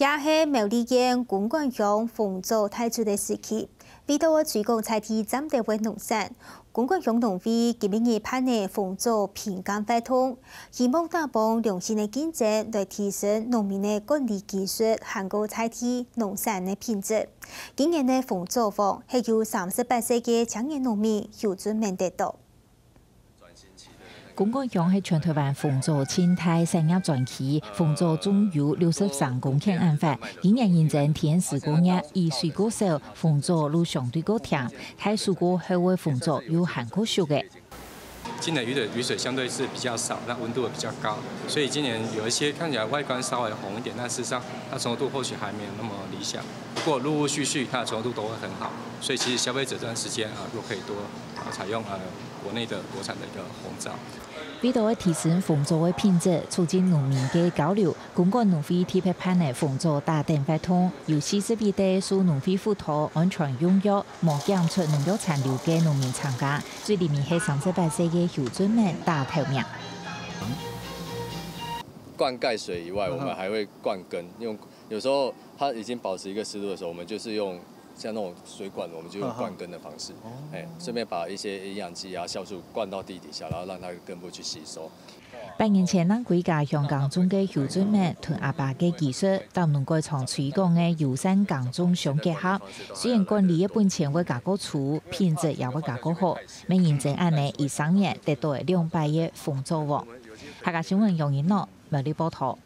也是苗栗县公馆乡丰作太出的时期，为到推广菜地产地为农产，公馆乡农会今年办的丰作平耕活动，希望打帮良性的竞争，来提升农民的管理技术，含高菜地农产的品质。今年的丰作坊还有三十八岁的青年农民有专门得到。公馆乡系全台湾凤竹青苔产业专区，凤竹总有六十三公顷案发。今年认证天时过热，雨水过少，凤竹路相对个甜，开树果后为丰作有含过熟的。今年雨的雨水相对是比较少，那温度也比较高，所以今年有一些看起来外观稍微红一点，但事实上它成熟度或许还没有那么理想。不过陆陆续续它的成熟度都会很好，所以其实消费者这段时间啊，如果可以多啊采用呃国内的国产的一个红枣。为了提升丰作的品质，促进农民的交流，公馆农会特别办的丰作大电发通，由四十笔的属农会辅导安全用药，莫检出农药残留的农民参加，最里面是三十八岁的邱俊明大头名。灌溉水以外，我们还会灌根，用有时候它已经保持一个湿度的时候，我们就是用。像那种水管，我们就用灌根的方式，哎，顺便把一些营养剂啊、酵素灌到地底下，然后让它根部去吸收。半年前，咱国家香港中嘅邱俊明同阿爸嘅技术，同能够从推广嘅友善港中相结合。虽然管理一般钱会加个粗，品质也会加个好。每认证案呢，以三年得到两百亿丰作王。下个新闻用音乐，美丽报道。